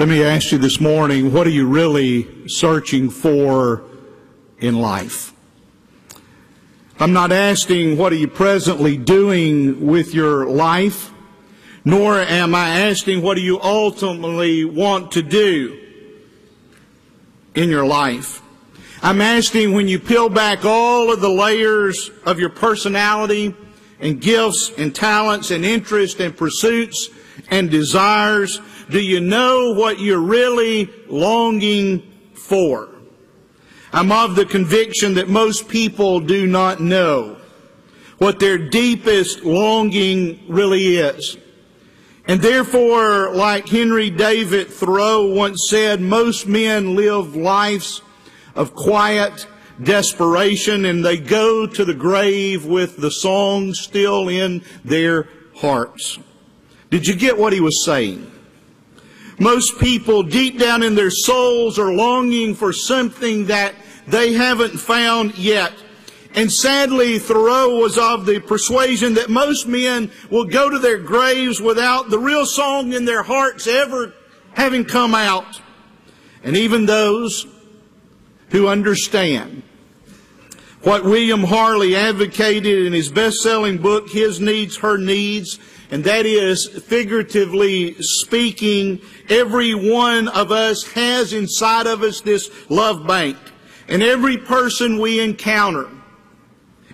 Let me ask you this morning, what are you really searching for in life? I'm not asking what are you presently doing with your life, nor am I asking what do you ultimately want to do in your life. I'm asking when you peel back all of the layers of your personality and gifts and talents and interests and pursuits and desires, do you know what you're really longing for? I'm of the conviction that most people do not know what their deepest longing really is. And therefore, like Henry David Thoreau once said, most men live lives of quiet desperation and they go to the grave with the song still in their hearts. Did you get what he was saying? Most people deep down in their souls are longing for something that they haven't found yet. And sadly, Thoreau was of the persuasion that most men will go to their graves without the real song in their hearts ever having come out. And even those who understand what William Harley advocated in his best-selling book, His Needs, Her Needs, and that is, figuratively speaking, every one of us has inside of us this love bank. And every person we encounter,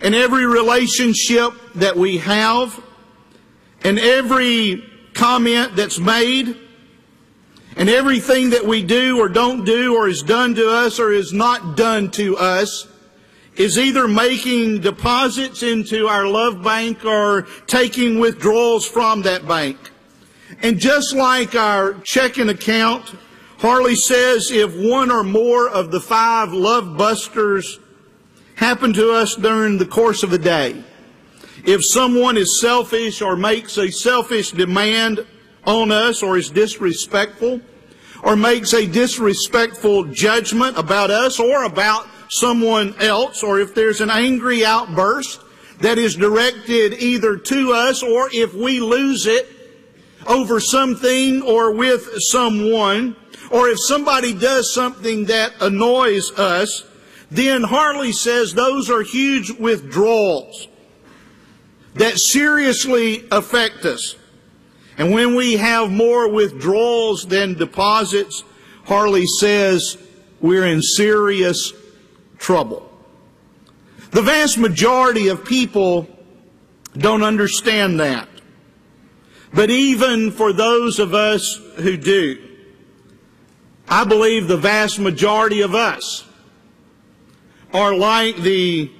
and every relationship that we have, and every comment that's made, and everything that we do or don't do or is done to us or is not done to us, is either making deposits into our love bank or taking withdrawals from that bank. And just like our checking account, Harley says if one or more of the five love busters happen to us during the course of a day, if someone is selfish or makes a selfish demand on us or is disrespectful or makes a disrespectful judgment about us or about someone else, or if there's an angry outburst that is directed either to us or if we lose it over something or with someone, or if somebody does something that annoys us, then Harley says those are huge withdrawals that seriously affect us. And when we have more withdrawals than deposits, Harley says we're in serious trouble. The vast majority of people don't understand that. But even for those of us who do, I believe the vast majority of us are like the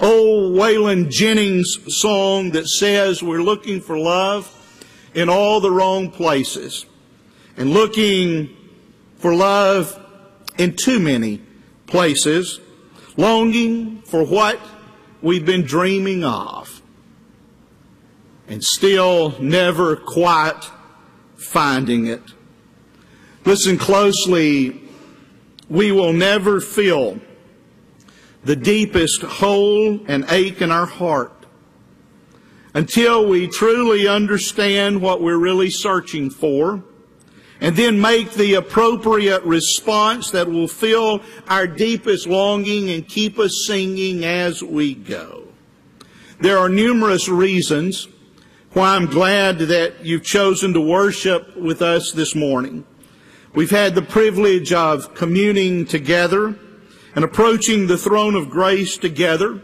old Waylon Jennings song that says we're looking for love in all the wrong places and looking for love in too many places, longing for what we've been dreaming of, and still never quite finding it. Listen closely. We will never fill the deepest hole and ache in our heart until we truly understand what we're really searching for and then make the appropriate response that will fill our deepest longing and keep us singing as we go. There are numerous reasons why I'm glad that you've chosen to worship with us this morning. We've had the privilege of communing together and approaching the throne of grace together.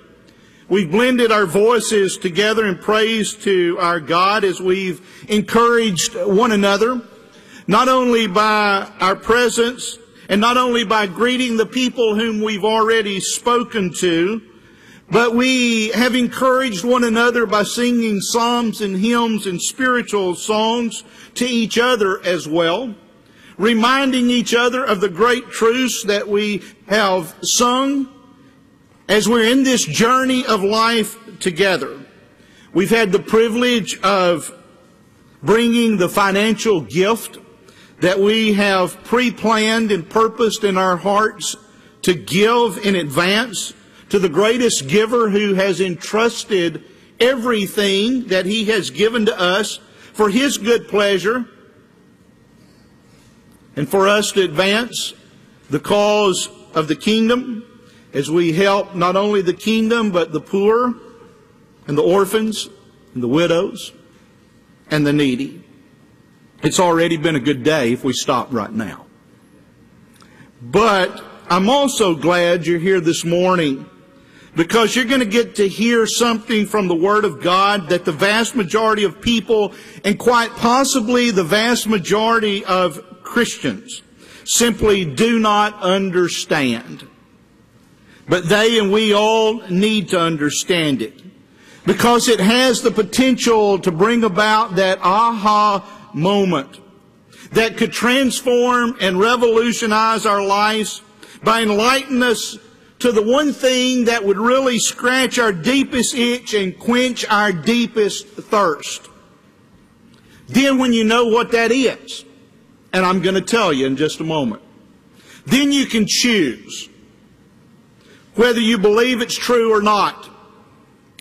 We've blended our voices together in praise to our God as we've encouraged one another not only by our presence and not only by greeting the people whom we've already spoken to, but we have encouraged one another by singing psalms and hymns and spiritual songs to each other as well, reminding each other of the great truths that we have sung as we're in this journey of life together. We've had the privilege of bringing the financial gift that we have pre-planned and purposed in our hearts to give in advance to the greatest giver who has entrusted everything that he has given to us for his good pleasure and for us to advance the cause of the kingdom as we help not only the kingdom but the poor and the orphans and the widows and the needy. It's already been a good day if we stop right now. But I'm also glad you're here this morning because you're going to get to hear something from the Word of God that the vast majority of people, and quite possibly the vast majority of Christians, simply do not understand. But they and we all need to understand it because it has the potential to bring about that aha moment that could transform and revolutionize our lives by enlightening us to the one thing that would really scratch our deepest itch and quench our deepest thirst. Then when you know what that is, and I'm going to tell you in just a moment, then you can choose whether you believe it's true or not.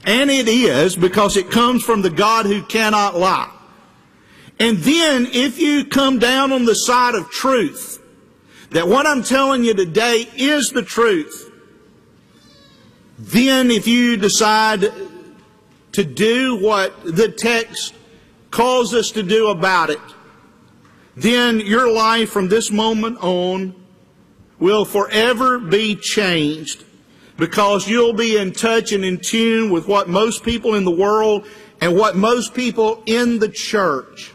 And it is because it comes from the God who cannot lie. And then if you come down on the side of truth, that what I'm telling you today is the truth, then if you decide to do what the text calls us to do about it, then your life from this moment on will forever be changed because you'll be in touch and in tune with what most people in the world and what most people in the church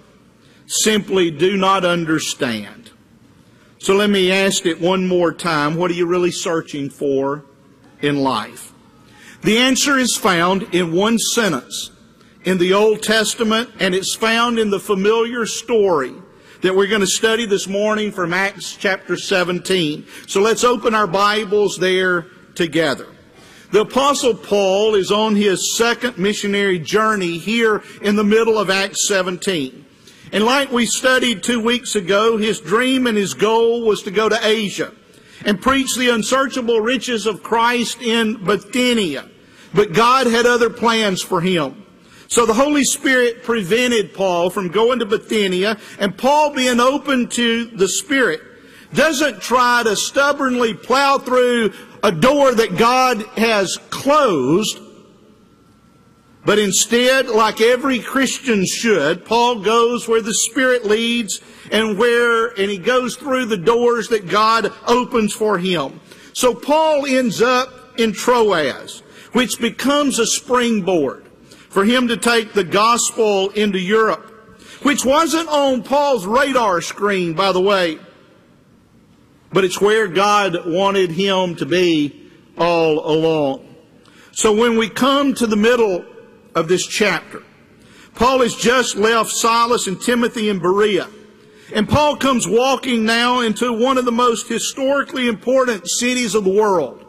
simply do not understand. So let me ask it one more time. What are you really searching for in life? The answer is found in one sentence in the Old Testament, and it's found in the familiar story that we're going to study this morning from Acts chapter 17. So let's open our Bibles there together. The Apostle Paul is on his second missionary journey here in the middle of Acts 17. And like we studied two weeks ago, his dream and his goal was to go to Asia and preach the unsearchable riches of Christ in Bithynia. But God had other plans for him. So the Holy Spirit prevented Paul from going to Bithynia, and Paul being open to the Spirit doesn't try to stubbornly plow through a door that God has closed, but instead, like every Christian should, Paul goes where the Spirit leads and where, and he goes through the doors that God opens for him. So Paul ends up in Troas which becomes a springboard for him to take the gospel into Europe, which wasn't on Paul's radar screen, by the way, but it's where God wanted him to be all along. So when we come to the middle of this chapter, Paul has just left Silas and Timothy in Berea. And Paul comes walking now into one of the most historically important cities of the world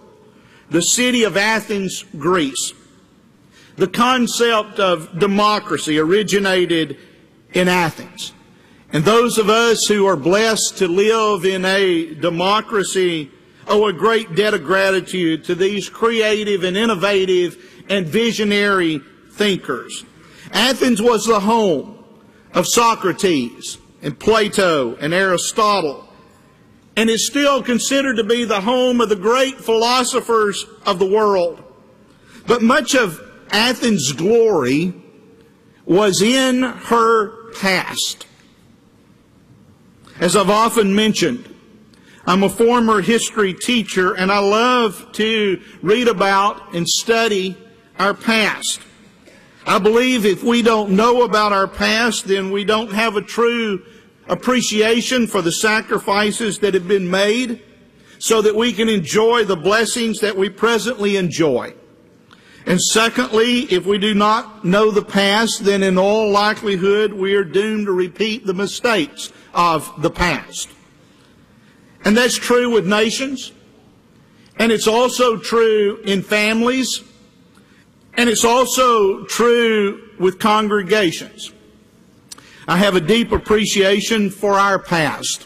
the city of Athens, Greece. The concept of democracy originated in Athens. And those of us who are blessed to live in a democracy owe a great debt of gratitude to these creative and innovative and visionary thinkers. Athens was the home of Socrates and Plato and Aristotle and is still considered to be the home of the great philosophers of the world. But much of Athens' glory was in her past. As I've often mentioned, I'm a former history teacher and I love to read about and study our past. I believe if we don't know about our past, then we don't have a true appreciation for the sacrifices that have been made so that we can enjoy the blessings that we presently enjoy. And secondly, if we do not know the past, then in all likelihood we are doomed to repeat the mistakes of the past. And that's true with nations. And it's also true in families. And it's also true with congregations. I have a deep appreciation for our past.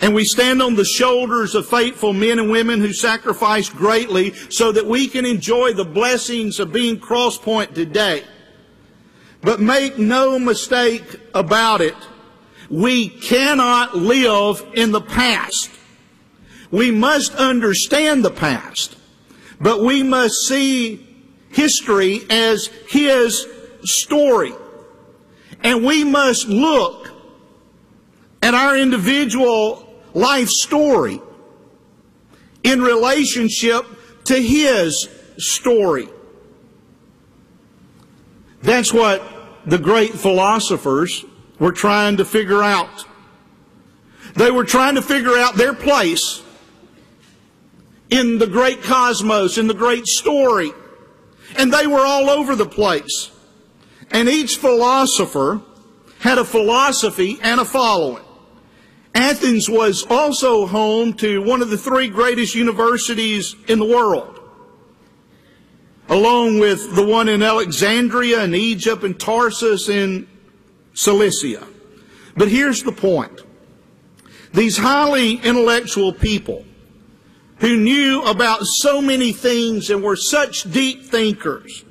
And we stand on the shoulders of faithful men and women who sacrificed greatly so that we can enjoy the blessings of being Crosspoint today. But make no mistake about it. We cannot live in the past. We must understand the past, but we must see history as his story. And we must look at our individual life story in relationship to his story. That's what the great philosophers were trying to figure out. They were trying to figure out their place in the great cosmos, in the great story. And they were all over the place. And each philosopher had a philosophy and a following. Athens was also home to one of the three greatest universities in the world, along with the one in Alexandria in Egypt and Tarsus in Cilicia. But here's the point. These highly intellectual people who knew about so many things and were such deep thinkers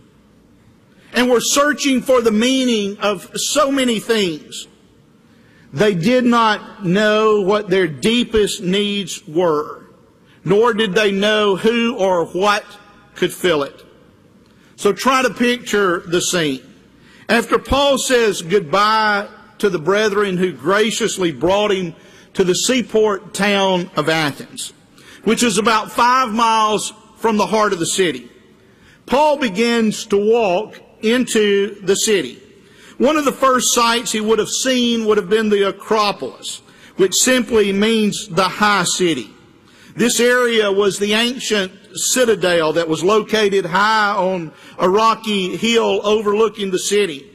and were searching for the meaning of so many things, they did not know what their deepest needs were, nor did they know who or what could fill it. So try to picture the scene. After Paul says goodbye to the brethren who graciously brought him to the seaport town of Athens, which is about five miles from the heart of the city, Paul begins to walk into the city. One of the first sights he would have seen would have been the Acropolis, which simply means the high city. This area was the ancient citadel that was located high on a rocky hill overlooking the city.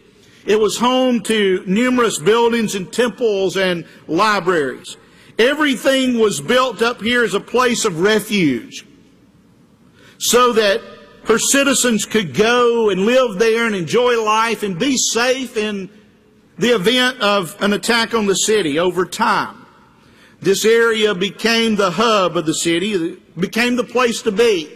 It was home to numerous buildings and temples and libraries. Everything was built up here as a place of refuge so that her citizens could go and live there and enjoy life and be safe in the event of an attack on the city over time. This area became the hub of the city, became the place to be,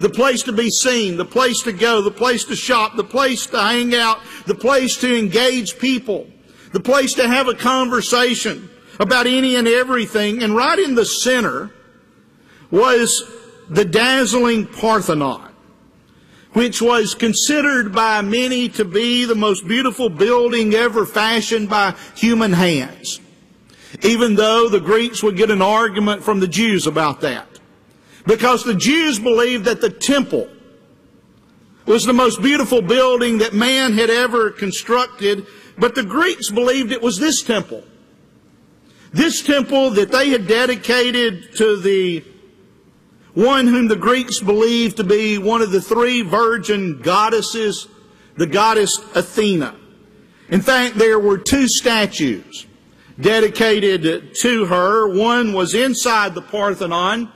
the place to be seen, the place to go, the place to shop, the place to hang out, the place to engage people, the place to have a conversation about any and everything. And right in the center was the dazzling Parthenon, which was considered by many to be the most beautiful building ever fashioned by human hands even though the Greeks would get an argument from the Jews about that. Because the Jews believed that the temple was the most beautiful building that man had ever constructed, but the Greeks believed it was this temple. This temple that they had dedicated to the one whom the Greeks believed to be one of the three virgin goddesses, the goddess Athena. In fact, there were two statues dedicated to her. One was inside the Parthenon,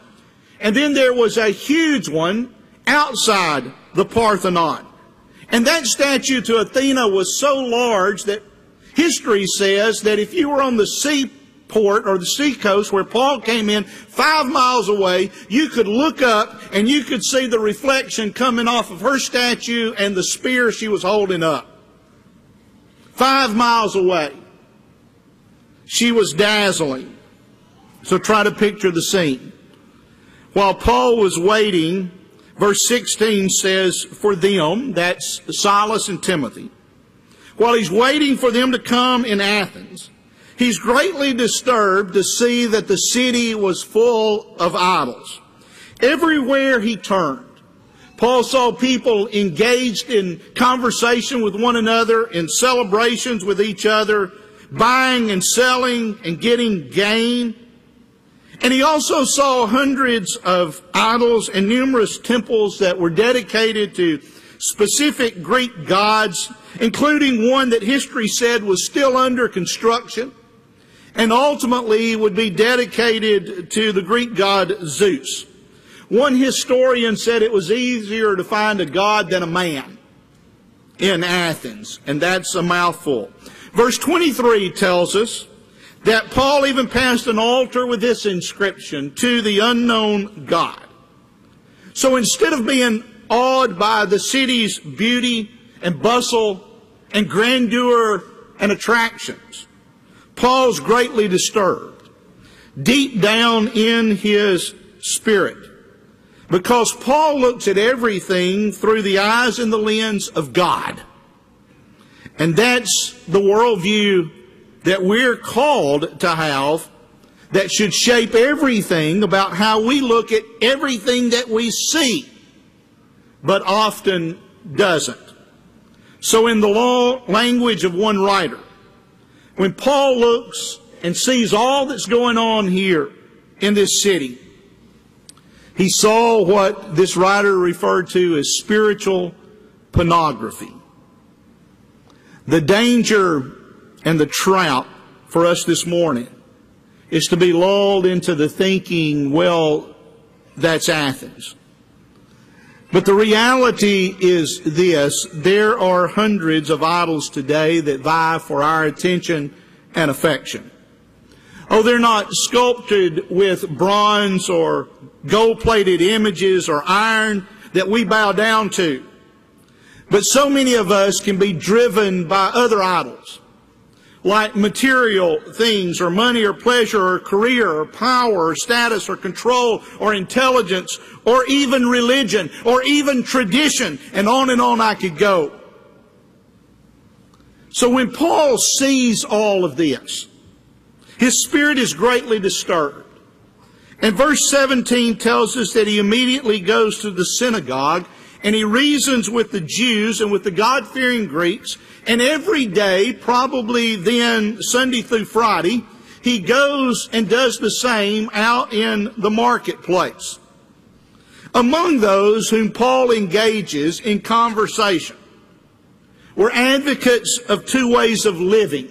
and then there was a huge one outside the Parthenon. And that statue to Athena was so large that history says that if you were on the seaport or the seacoast where Paul came in five miles away, you could look up and you could see the reflection coming off of her statue and the spear she was holding up. Five miles away. She was dazzling. So try to picture the scene. While Paul was waiting, verse 16 says, for them, that's Silas and Timothy, while he's waiting for them to come in Athens, he's greatly disturbed to see that the city was full of idols. Everywhere he turned, Paul saw people engaged in conversation with one another, in celebrations with each other, buying and selling and getting gain. And he also saw hundreds of idols and numerous temples that were dedicated to specific Greek gods, including one that history said was still under construction and ultimately would be dedicated to the Greek god Zeus. One historian said it was easier to find a god than a man in Athens, and that's a mouthful. Verse 23 tells us that Paul even passed an altar with this inscription to the unknown God. So instead of being awed by the city's beauty and bustle and grandeur and attractions, Paul's greatly disturbed, deep down in his spirit, because Paul looks at everything through the eyes and the lens of God. And that's the worldview that we're called to have that should shape everything about how we look at everything that we see, but often doesn't. So in the law language of one writer, when Paul looks and sees all that's going on here in this city, he saw what this writer referred to as spiritual pornography. The danger and the trap for us this morning is to be lulled into the thinking, well, that's Athens. But the reality is this there are hundreds of idols today that vie for our attention and affection. Oh, they're not sculpted with bronze or gold plated images or iron that we bow down to. But so many of us can be driven by other idols, like material things or money or pleasure or career or power or status or control or intelligence or even religion or even tradition. And on and on I could go. So when Paul sees all of this, his spirit is greatly disturbed. And verse 17 tells us that he immediately goes to the synagogue and he reasons with the Jews and with the God-fearing Greeks. And every day, probably then Sunday through Friday, he goes and does the same out in the marketplace. Among those whom Paul engages in conversation were advocates of two ways of living.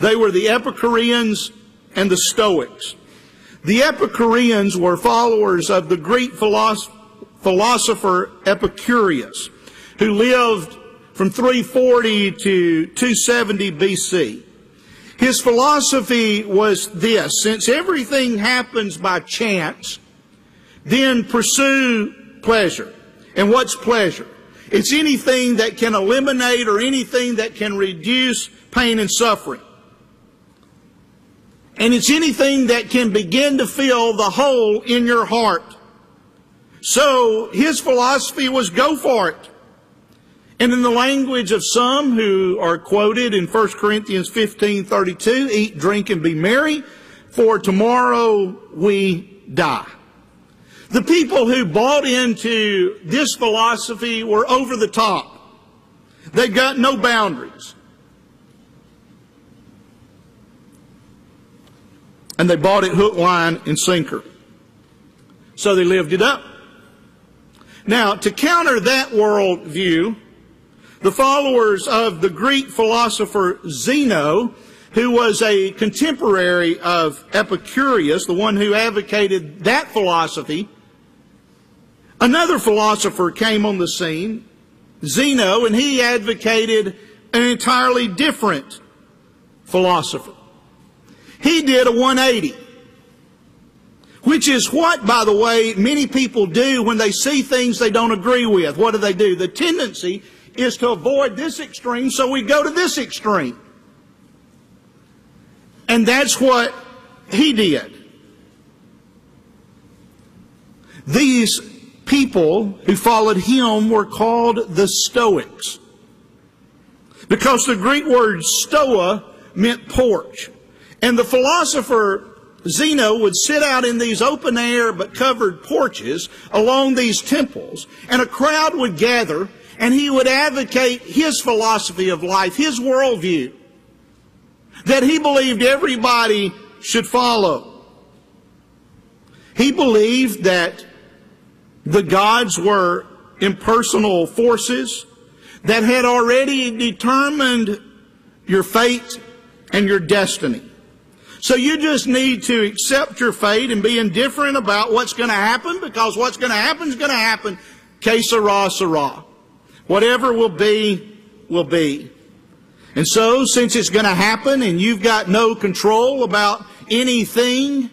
They were the Epicureans and the Stoics. The Epicureans were followers of the Greek philosopher philosopher Epicurus, who lived from 340 to 270 BC. His philosophy was this, since everything happens by chance, then pursue pleasure. And what's pleasure? It's anything that can eliminate or anything that can reduce pain and suffering. And it's anything that can begin to fill the hole in your heart. So his philosophy was go for it. And in the language of some who are quoted in 1 Corinthians 15:32, eat, drink and be merry, for tomorrow we die. The people who bought into this philosophy were over the top. They got no boundaries. And they bought it hook, line, and sinker. So they lived it up. Now, to counter that worldview, the followers of the Greek philosopher Zeno, who was a contemporary of Epicurus, the one who advocated that philosophy, another philosopher came on the scene, Zeno, and he advocated an entirely different philosopher. He did a 180. Which is what, by the way, many people do when they see things they don't agree with. What do they do? The tendency is to avoid this extreme, so we go to this extreme. And that's what he did. These people who followed him were called the Stoics. Because the Greek word stoa meant porch. And the philosopher Zeno would sit out in these open air but covered porches along these temples, and a crowd would gather, and he would advocate his philosophy of life, his worldview, that he believed everybody should follow. He believed that the gods were impersonal forces that had already determined your fate and your destiny. So you just need to accept your fate and be indifferent about what's going to happen because what's going to happen is going to happen. Que sera, sera. Whatever will be, will be. And so, since it's going to happen and you've got no control about anything,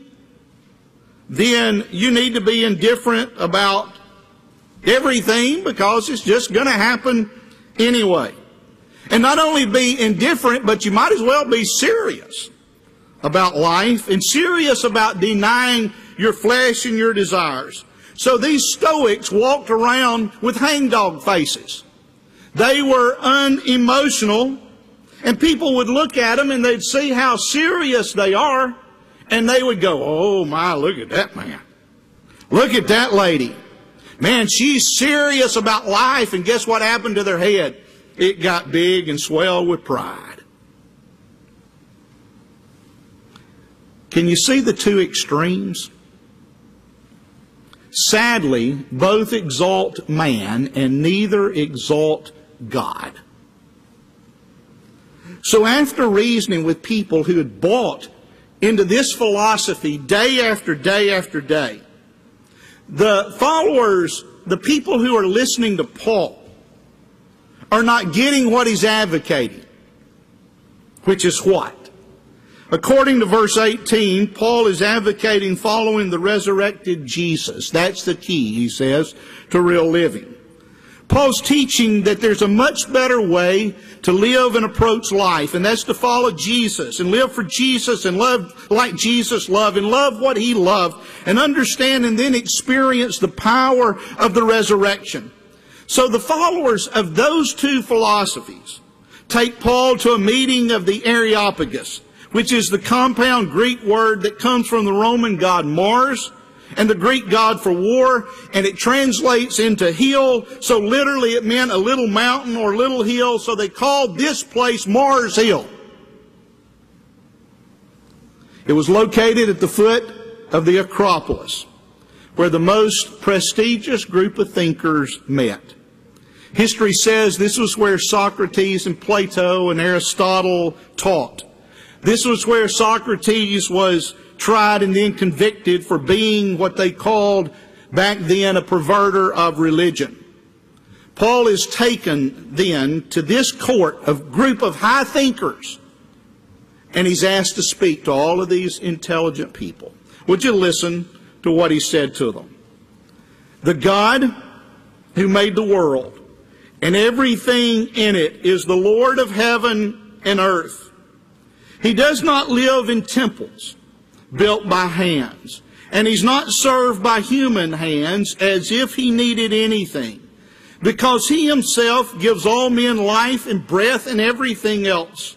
then you need to be indifferent about everything because it's just going to happen anyway. And not only be indifferent, but you might as well be serious about life and serious about denying your flesh and your desires. So these Stoics walked around with hangdog faces. They were unemotional, and people would look at them and they'd see how serious they are, and they would go, Oh my, look at that man. Look at that lady. Man, she's serious about life, and guess what happened to their head? It got big and swelled with pride. Can you see the two extremes? Sadly, both exalt man and neither exalt God. So after reasoning with people who had bought into this philosophy day after day after day, the followers, the people who are listening to Paul, are not getting what he's advocating, which is what? According to verse 18, Paul is advocating following the resurrected Jesus. That's the key, he says, to real living. Paul's teaching that there's a much better way to live and approach life, and that's to follow Jesus and live for Jesus and love like Jesus loved and love what he loved and understand and then experience the power of the resurrection. So the followers of those two philosophies take Paul to a meeting of the Areopagus which is the compound Greek word that comes from the Roman god Mars and the Greek god for war, and it translates into hill. So literally it meant a little mountain or little hill, so they called this place Mars Hill. It was located at the foot of the Acropolis, where the most prestigious group of thinkers met. History says this was where Socrates and Plato and Aristotle taught. This was where Socrates was tried and then convicted for being what they called back then a perverter of religion. Paul is taken then to this court of group of high thinkers and he's asked to speak to all of these intelligent people. Would you listen to what he said to them? The God who made the world and everything in it is the Lord of heaven and earth. He does not live in temples built by hands. And he's not served by human hands as if he needed anything. Because he himself gives all men life and breath and everything else.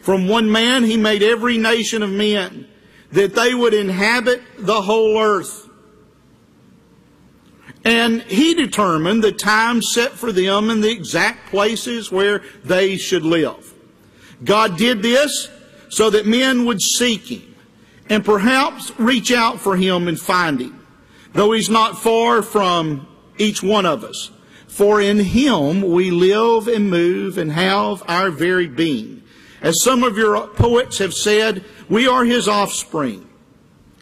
From one man he made every nation of men that they would inhabit the whole earth. And he determined the time set for them and the exact places where they should live. God did this so that men would seek him and perhaps reach out for him and find him, though he's not far from each one of us. For in him we live and move and have our very being. As some of your poets have said, we are his offspring.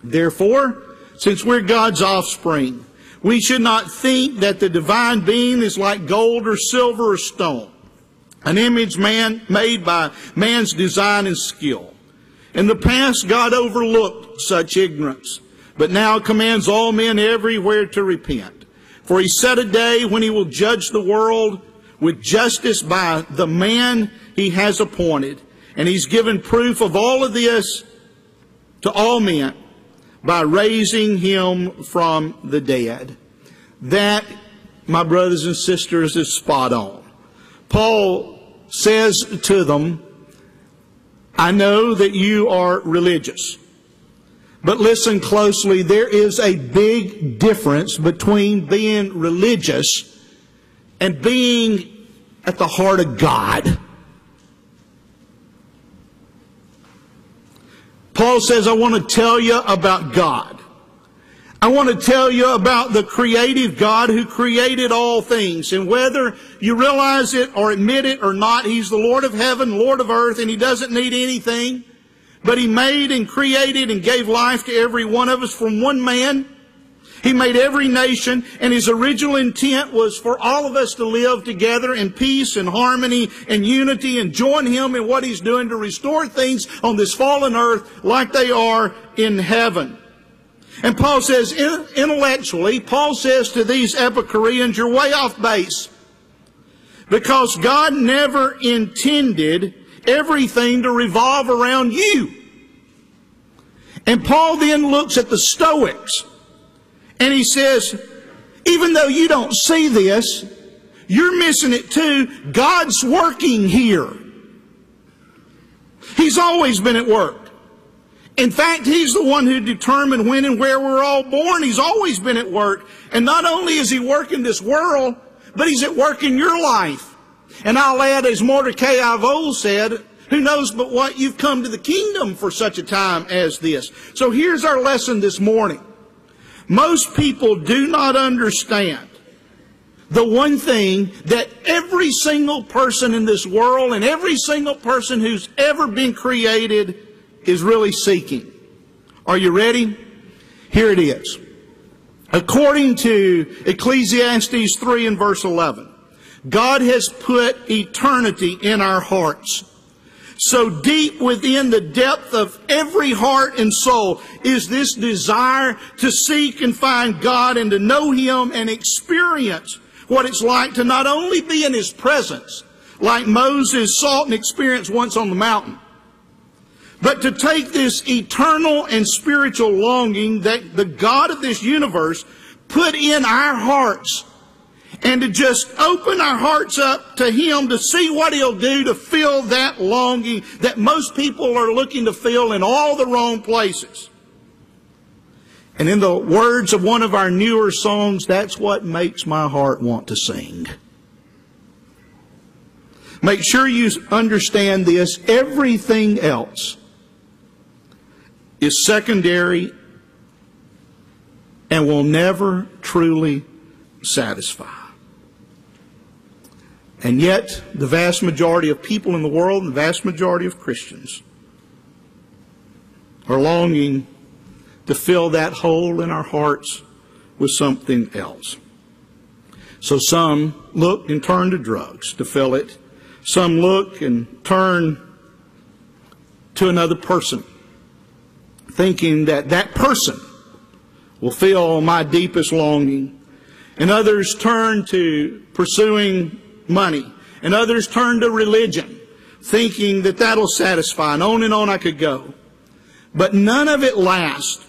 Therefore, since we're God's offspring, we should not think that the divine being is like gold or silver or stone an image man made by man's design and skill. In the past, God overlooked such ignorance, but now commands all men everywhere to repent. For he set a day when he will judge the world with justice by the man he has appointed. And he's given proof of all of this to all men by raising him from the dead. That, my brothers and sisters, is spot on. Paul says to them, I know that you are religious. But listen closely, there is a big difference between being religious and being at the heart of God. Paul says, I want to tell you about God. I want to tell you about the creative God who created all things. And whether you realize it or admit it or not, He's the Lord of heaven, Lord of earth, and He doesn't need anything. But He made and created and gave life to every one of us from one man. He made every nation, and His original intent was for all of us to live together in peace and harmony and unity and join Him in what He's doing to restore things on this fallen earth like they are in heaven. And Paul says, intellectually, Paul says to these Epicureans, you're way off base. Because God never intended everything to revolve around you. And Paul then looks at the Stoics and he says, even though you don't see this, you're missing it too. God's working here. He's always been at work. In fact, He's the one who determined when and where we're all born. He's always been at work. And not only is He working this world, but He's at work in your life. And I'll add, as Mordecai old said, who knows but what you've come to the kingdom for such a time as this. So here's our lesson this morning. Most people do not understand the one thing that every single person in this world and every single person who's ever been created is really seeking. Are you ready? Here it is. According to Ecclesiastes 3 and verse 11, God has put eternity in our hearts. So deep within the depth of every heart and soul is this desire to seek and find God and to know Him and experience what it's like to not only be in His presence, like Moses sought and experienced once on the mountain, but to take this eternal and spiritual longing that the God of this universe put in our hearts and to just open our hearts up to Him to see what He'll do to fill that longing that most people are looking to fill in all the wrong places. And in the words of one of our newer songs, that's what makes my heart want to sing. Make sure you understand this. Everything else is secondary and will never truly satisfy. And yet, the vast majority of people in the world, the vast majority of Christians, are longing to fill that hole in our hearts with something else. So some look and turn to drugs to fill it. Some look and turn to another person, thinking that that person will fill my deepest longing. And others turn to pursuing money. And others turn to religion, thinking that that'll satisfy. And on and on I could go. But none of it lasts,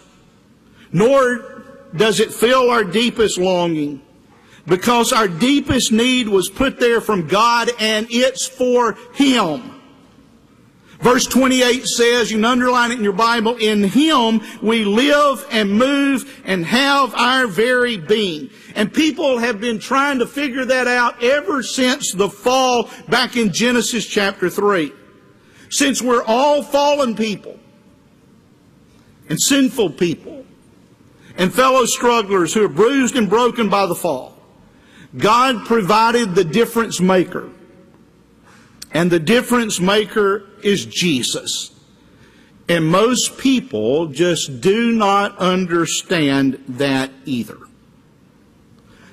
nor does it fill our deepest longing. Because our deepest need was put there from God and it's for Him. Verse 28 says, you can underline it in your Bible, in Him we live and move and have our very being. And people have been trying to figure that out ever since the fall back in Genesis chapter 3. Since we're all fallen people and sinful people and fellow strugglers who are bruised and broken by the fall, God provided the difference maker. And the difference maker is Jesus. And most people just do not understand that either.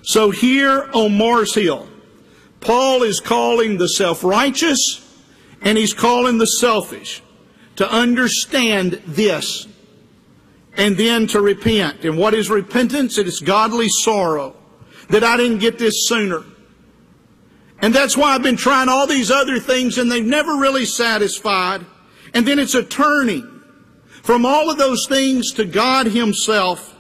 So here on Mars Hill, Paul is calling the self-righteous and he's calling the selfish to understand this and then to repent. And what is repentance? It is godly sorrow that I didn't get this sooner. And that's why I've been trying all these other things and they've never really satisfied. And then it's a turning from all of those things to God Himself.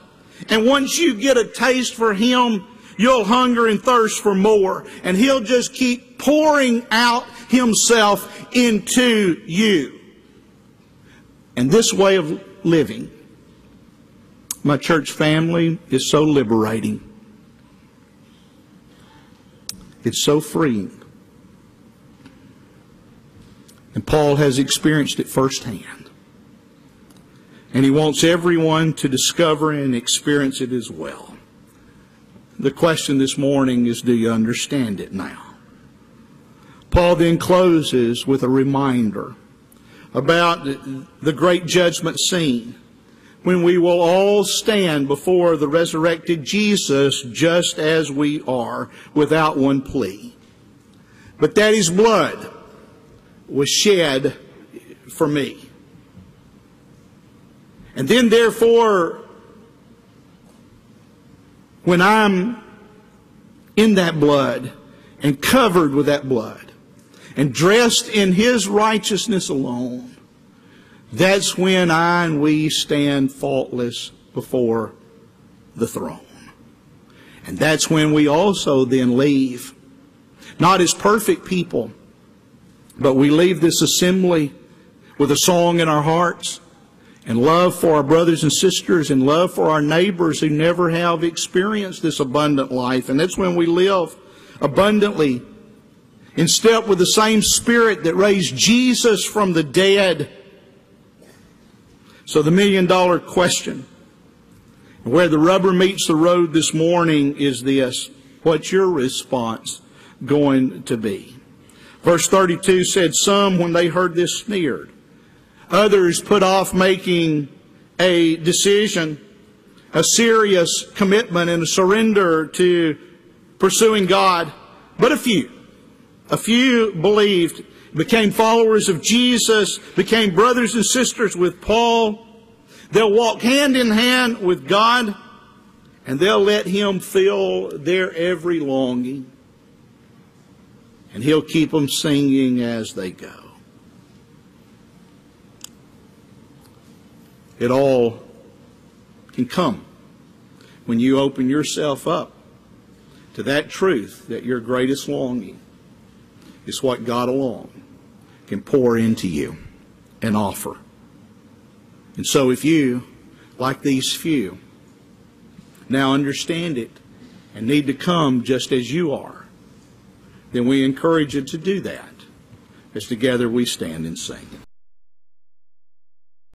And once you get a taste for Him, you'll hunger and thirst for more. And He'll just keep pouring out Himself into you. And this way of living, my church family, is so liberating. It's so freeing. And Paul has experienced it firsthand. And he wants everyone to discover and experience it as well. The question this morning is do you understand it now? Paul then closes with a reminder about the great judgment scene when we will all stand before the resurrected Jesus just as we are without one plea. But that his blood was shed for me. And then therefore when I'm in that blood and covered with that blood and dressed in His righteousness alone, that's when I and we stand faultless before the throne. And that's when we also then leave, not as perfect people, but we leave this assembly with a song in our hearts and love for our brothers and sisters and love for our neighbors who never have experienced this abundant life. And that's when we live abundantly in step with the same spirit that raised Jesus from the dead. So the million dollar question, where the rubber meets the road this morning is this. What's your response going to be? Verse 32 said, Some, when they heard this, sneered. Others put off making a decision, a serious commitment and a surrender to pursuing God. But a few, a few believed, became followers of Jesus, became brothers and sisters with Paul. They'll walk hand in hand with God, and they'll let Him fill their every longing. And He'll keep them singing as they go. It all can come when you open yourself up to that truth that your greatest longing is what God alone can pour into you and offer. And so if you, like these few, now understand it and need to come just as you are, then we encourage you to do that as together we stand and sing.